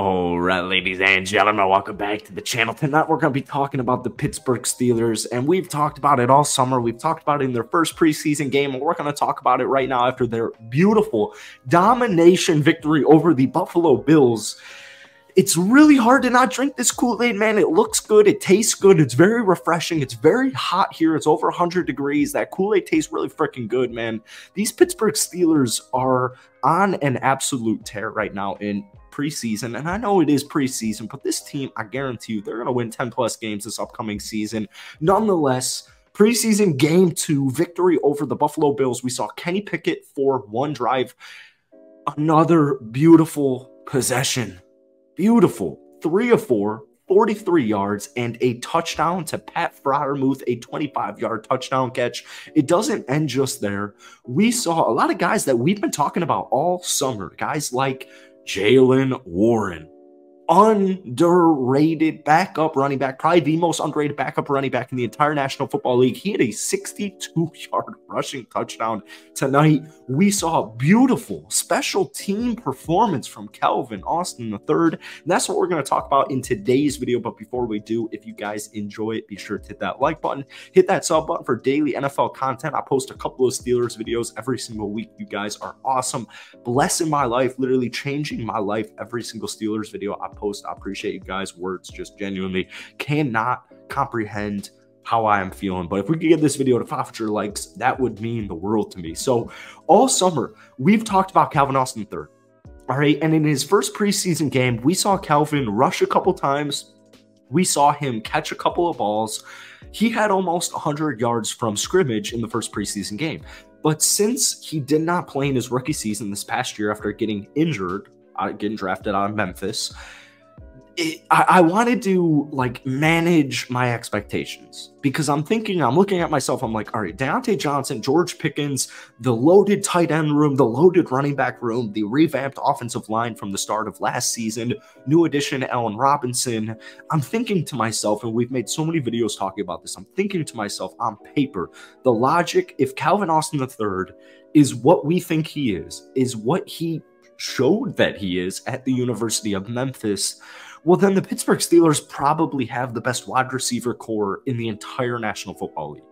All right, ladies and gentlemen, welcome back to the channel. Tonight, we're going to be talking about the Pittsburgh Steelers, and we've talked about it all summer. We've talked about it in their first preseason game, and we're going to talk about it right now after their beautiful domination victory over the Buffalo Bills. It's really hard to not drink this Kool-Aid, man. It looks good. It tastes good. It's very refreshing. It's very hot here. It's over 100 degrees. That Kool-Aid tastes really freaking good, man. These Pittsburgh Steelers are on an absolute tear right now, and preseason. And I know it is preseason, but this team, I guarantee you, they're going to win 10 plus games this upcoming season. Nonetheless, preseason game two victory over the Buffalo Bills. We saw Kenny Pickett for one drive. Another beautiful possession. Beautiful. Three of four, 43 yards and a touchdown to Pat Freiermuth, a 25 yard touchdown catch. It doesn't end just there. We saw a lot of guys that we've been talking about all summer, guys like Jaylen Warren underrated backup running back, probably the most underrated backup running back in the entire National Football League. He had a 62 yard rushing touchdown tonight. We saw a beautiful special team performance from Calvin Austin III. And that's what we're going to talk about in today's video. But before we do, if you guys enjoy it, be sure to hit that like button, hit that sub button for daily NFL content. I post a couple of Steelers videos every single week. You guys are awesome, blessing my life, literally changing my life every single Steelers video I post. I appreciate you guys' words, just genuinely cannot comprehend how I am feeling. But if we could get this video to 500 likes, that would mean the world to me. So all summer, we've talked about Calvin Austin third. All right. And in his first preseason game, we saw Calvin rush a couple times. We saw him catch a couple of balls. He had almost 100 yards from scrimmage in the first preseason game. But since he did not play in his rookie season this past year after getting injured, uh, getting drafted out of Memphis, it, I, I, wanted to like manage my expectations because I'm thinking, I'm looking at myself, I'm like, all right, Diontae Johnson, George Pickens, the loaded tight end room, the loaded running back room, the revamped offensive line from the start of last season, new addition Allen Robinson. I'm thinking to myself, and we've made so many videos talking about this, I'm thinking to myself on paper, the logic, if Calvin Austin III is what we think he is, is what he showed that he is at the University of Memphis well, then the Pittsburgh Steelers probably have the best wide receiver corps in the entire National Football League.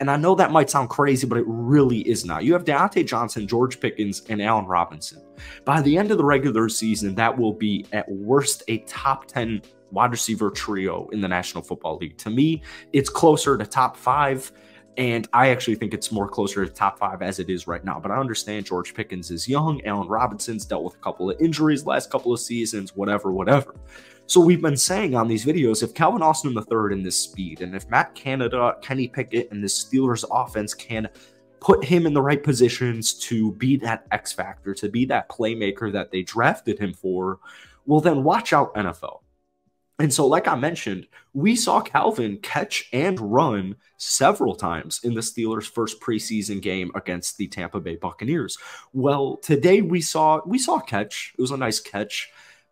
And I know that might sound crazy, but it really is not. You have Diontae Johnson, George Pickens, and Allen Robinson. By the end of the regular season, that will be at worst a top 10 wide receiver trio in the National Football League. To me, it's closer to top five. And I actually think it's more closer to top five as it is right now. But I understand George Pickens is young. Allen Robinson's dealt with a couple of injuries last couple of seasons, whatever, whatever. So we've been saying on these videos, if Calvin Austin III in this speed, and if Matt Canada, Kenny Pickett, and this Steelers offense can put him in the right positions to be that X factor, to be that playmaker that they drafted him for, well, then watch out, NFL. And so, like I mentioned, we saw Calvin catch and run several times in the Steelers' first preseason game against the Tampa Bay Buccaneers. Well, today we saw we saw catch. It was a nice catch,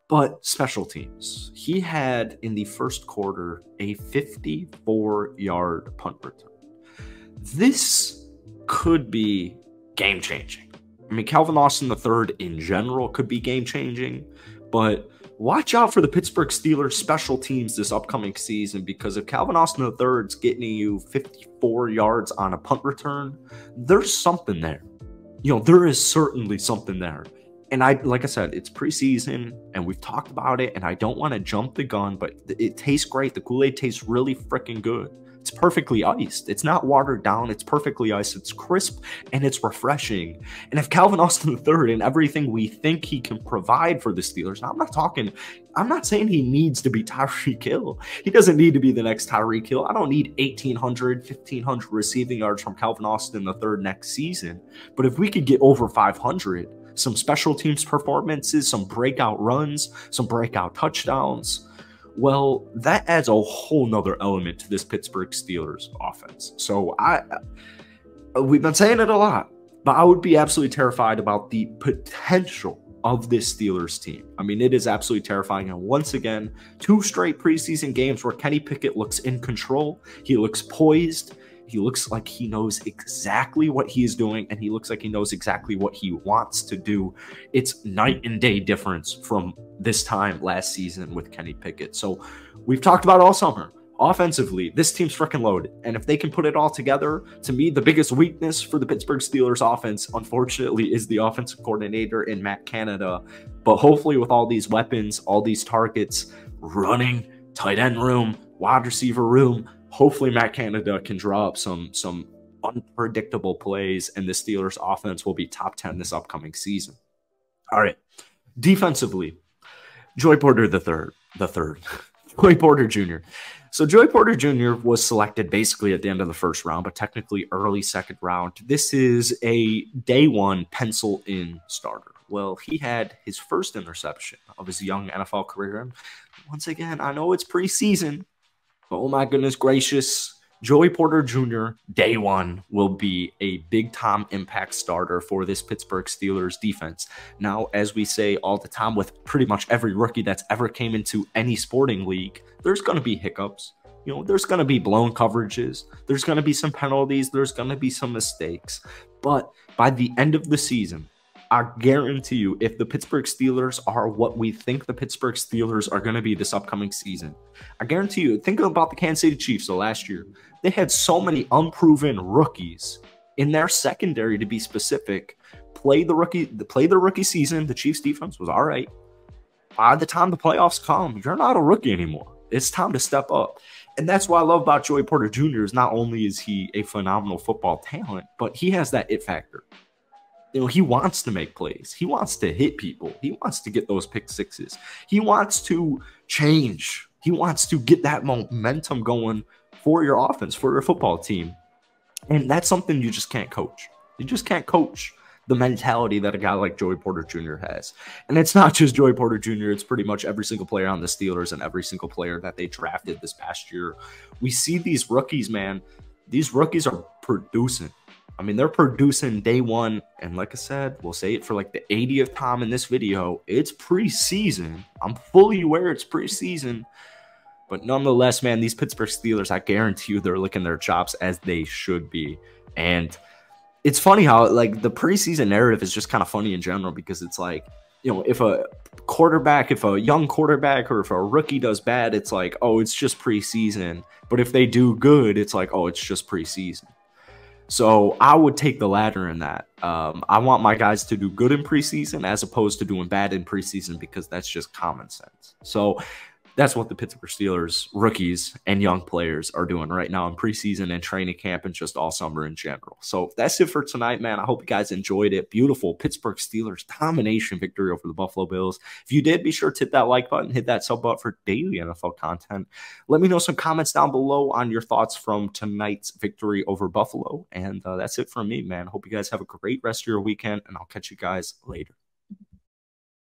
but special teams. He had in the first quarter a 54-yard punt return. This could be game changing. I mean, Calvin Austin III in general could be game changing, but watch out for the Pittsburgh Steelers special teams this upcoming season because if Calvin Austin III is getting you 54 yards on a punt return, there's something there. You know, there is certainly something there. And I, like I said, it's preseason and we've talked about it, and I don't want to jump the gun, but it tastes great. The Kool Aid tastes really freaking good. It's perfectly iced. It's not watered down. It's perfectly iced. It's crisp and it's refreshing. And if Calvin Austin III and everything we think he can provide for the Steelers, now I'm not talking, I'm not saying he needs to be Tyreek Hill. He doesn't need to be the next Tyreek Hill. I don't need 1,800, 1,500 receiving yards from Calvin Austin III next season. But if we could get over 500, some special teams performances, some breakout runs, some breakout touchdowns, well, that adds a whole nother element to this Pittsburgh Steelers offense. So I we've been saying it a lot, but I would be absolutely terrified about the potential of this Steelers team. I mean, it is absolutely terrifying. And once again, two straight preseason games where Kenny Pickett looks in control. He looks poised. He looks like he knows exactly what he is doing, and he looks like he knows exactly what he wants to do. It's night and day difference from this time last season with Kenny Pickett. So we've talked about all summer. Offensively, this team's freaking loaded. And if they can put it all together, to me, the biggest weakness for the Pittsburgh Steelers offense, unfortunately, is the offensive coordinator in Matt Canada. But hopefully, with all these weapons, all these targets, running, tight end room, wide receiver room, hopefully Matt Canada can draw up some some unpredictable plays and the Steelers offense will be top 10 this upcoming season. All right. Defensively, Joey Porter the third, the third. Joey Porter Jr. So Joey Porter Jr. was selected basically at the end of the first round, but technically early second round. This is a day one pencil in starter. Well, he had his first interception of his young NFL career. And once again, I know it's preseason, but oh my goodness gracious, Joey Porter Jr., day one, will be a big time impact starter for this Pittsburgh Steelers defense. Now, as we say all the time with pretty much every rookie that's ever came into any sporting league, there's going to be hiccups. You know, there's going to be blown coverages. There's going to be some penalties. There's going to be some mistakes. But by the end of the season, I guarantee you, if the Pittsburgh Steelers are what we think the Pittsburgh Steelers are going to be this upcoming season, I guarantee you, think about the Kansas City Chiefs the last year. They had so many unproven rookies in their secondary, to be specific. Play the rookie, play the rookie season. The Chiefs defense was all right. By the time the playoffs come, you're not a rookie anymore. It's time to step up. And that's what I love about Joey Porter Jr. is not only is he a phenomenal football talent, but he has that it factor you know, he wants to make plays. He wants to hit people. He wants to get those pick sixes. He wants to change. He wants to get that momentum going for your offense, for your football team. And that's something you just can't coach. You just can't coach the mentality that a guy like Joey Porter Jr. has. And it's not just Joey Porter Jr., it's pretty much every single player on the Steelers and every single player that they drafted this past year. We see these rookies, man. These rookies are producing. I mean, they're producing day one. And like I said, we'll say it for like the 80th time in this video. It's preseason. I'm fully aware it's preseason. But nonetheless, man, these Pittsburgh Steelers, I guarantee you they're licking their chops as they should be. And it's funny how like the preseason narrative is just kind of funny in general because it's like, you know, if a quarterback, if a young quarterback or if a rookie does bad, it's like, oh, it's just preseason. But if they do good, it's like, oh, it's just preseason. So I would take the latter in that. Um, I want my guys to do good in preseason as opposed to doing bad in preseason because that's just common sense. So that's what the Pittsburgh Steelers rookies and young players are doing right now in preseason and training camp and just all summer in general. So that's it for tonight, man. I hope you guys enjoyed it. Beautiful Pittsburgh Steelers domination victory over the Buffalo Bills. If you did, be sure to hit that like button, hit that sub button for daily NFL content. Let me know some comments down below on your thoughts from tonight's victory over Buffalo. And uh, that's it from me, man. Hope you guys have a great rest of your weekend, and I'll catch you guys later.